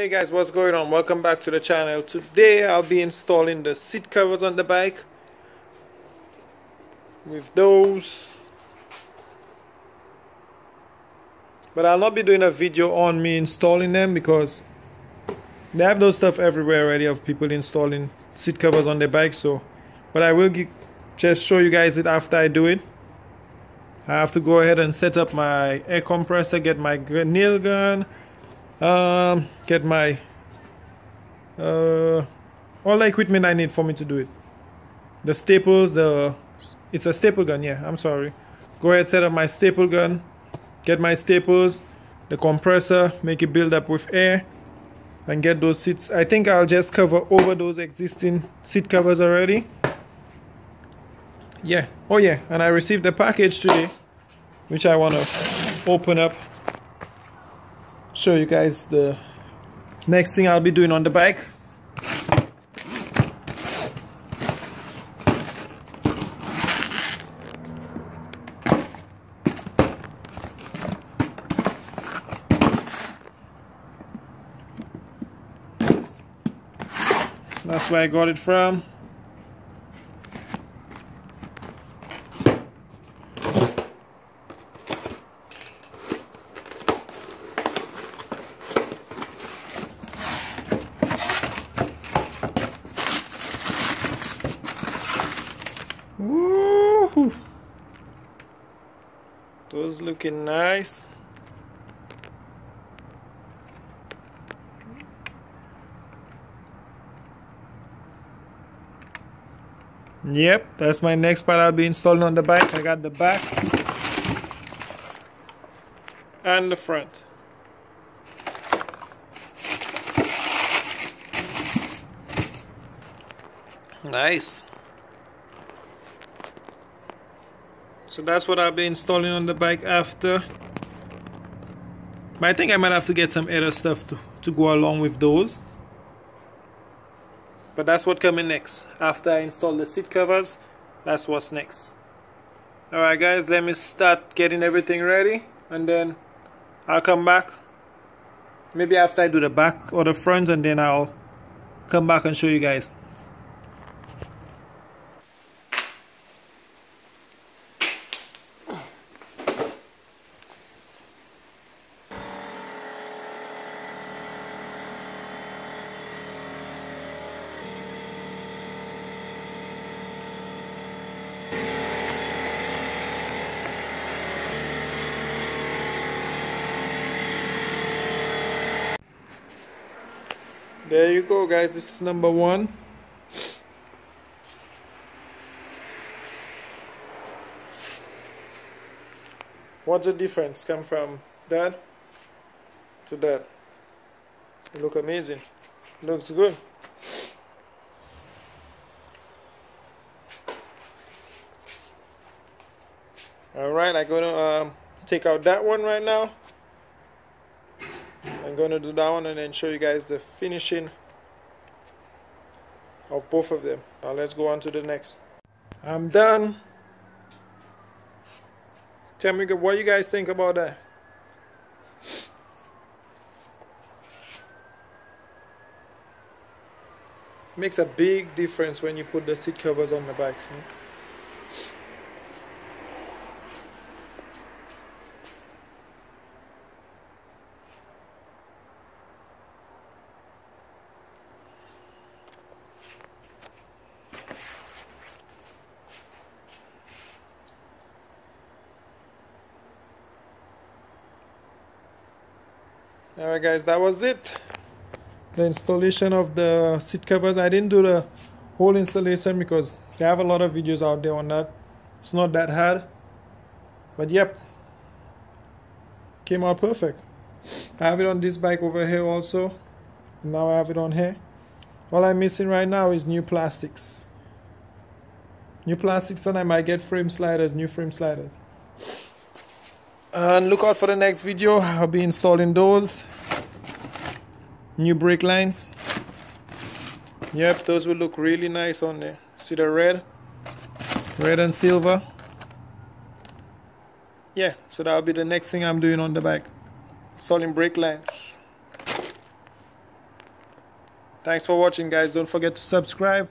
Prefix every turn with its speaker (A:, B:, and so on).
A: Hey guys, what's going on? Welcome back to the channel. Today I'll be installing the seat covers on the bike with those. But I'll not be doing a video on me installing them because they have those stuff everywhere already of people installing seat covers on their bike. So, but I will just show you guys it after I do it. I have to go ahead and set up my air compressor, get my nail gun um, get my uh, all the equipment I need for me to do it. The staples, the it's a staple gun. Yeah, I'm sorry. Go ahead, set up my staple gun. Get my staples, the compressor, make it build up with air, and get those seats. I think I'll just cover over those existing seat covers already. Yeah. Oh yeah, and I received the package today, which I want to open up show you guys the next thing I'll be doing on the bike. That's where I got it from Woohoo! Those looking nice. Yep, that's my next part I'll be installing on the bike. I got the back and the front. Nice. So that's what I'll be installing on the bike after. But I think I might have to get some other stuff to, to go along with those. But that's what coming next. After I install the seat covers, that's what's next. Alright guys, let me start getting everything ready and then I'll come back. Maybe after I do the back or the front and then I'll come back and show you guys. There you go guys. This is number one. What's the difference come from that to that? It look amazing. Looks good. Alright I'm gonna um, take out that one right now I'm going to do that one and then show you guys the finishing of both of them. Now let's go on to the next. I'm done. Tell me what you guys think about that. Makes a big difference when you put the seat covers on the bikes, man. Alright guys, that was it. The installation of the seat covers. I didn't do the whole installation because they have a lot of videos out there on that. It's not that hard. But yep. Came out perfect. I have it on this bike over here also. And now I have it on here. All I'm missing right now is new plastics. New plastics and I might get frame sliders, new frame sliders and look out for the next video. I'll be installing those. New brake lines. Yep those will look really nice on there. See the red? Red and silver. Yeah so that'll be the next thing I'm doing on the bike. Installing brake lines. Thanks for watching guys. Don't forget to subscribe